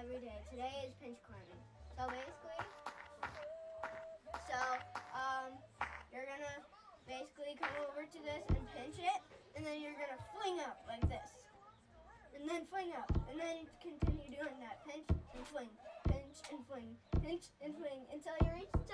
every day. Today is pinch climbing. So basically, so um, you're gonna basically come over to this and pinch it, and then you're gonna fling up like this, and then fling up, and then continue doing that pinch and fling, pinch and fling, pinch and fling until you reach.